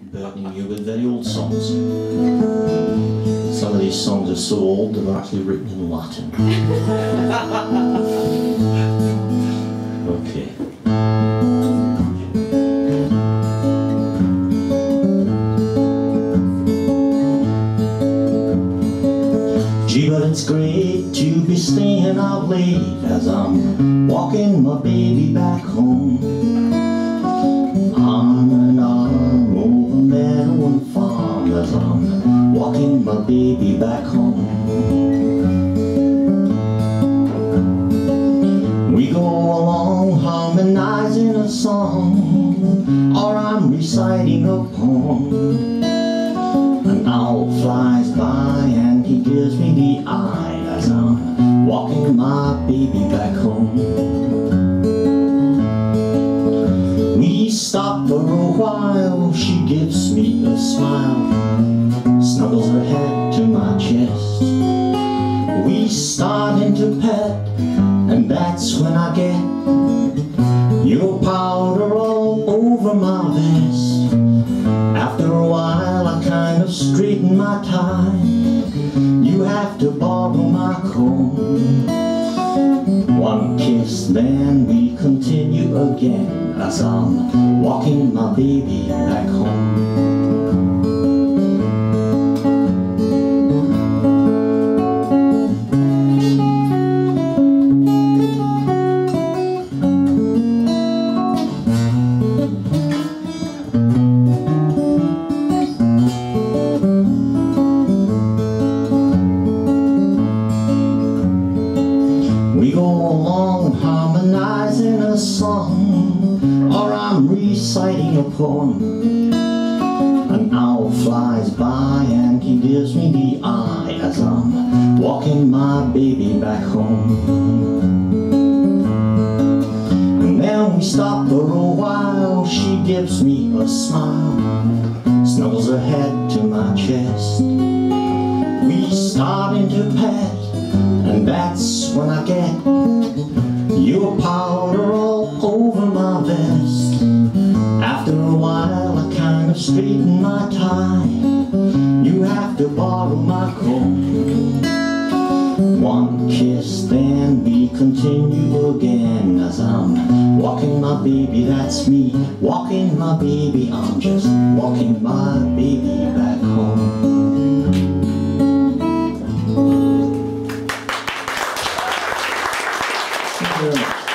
burdening you with very old songs. Some of these songs are so old they're actually written in Latin. okay. Gee, but it's great to be staying out late as I'm walking my baby back home. Walking my baby back home. We go along harmonizing a song, or I'm reciting a poem. An owl flies by and he gives me the eye as I'm walking my baby back home. We stop for a while, she gives me a smile, snuggles her head to my chest. We start into pet, and that's when I get your powder all over my vest. After a while, I kind of straighten my tie. You have to borrow my comb. One kiss, then we continue again as I'm walking my baby back home. Go along harmonizing a song, or I'm reciting a poem. An owl flies by and he gives me the eye as I'm walking my baby back home. And then we stop for a while, she gives me a smile, snuggles her head to my chest. We start into pet, when I get your powder all over my vest. After a while, I kind of straighten my tie. You have to borrow my comb. One kiss, then we continue again as I'm walking my baby, that's me. Walking my baby, I'm just walking my baby back home. very much.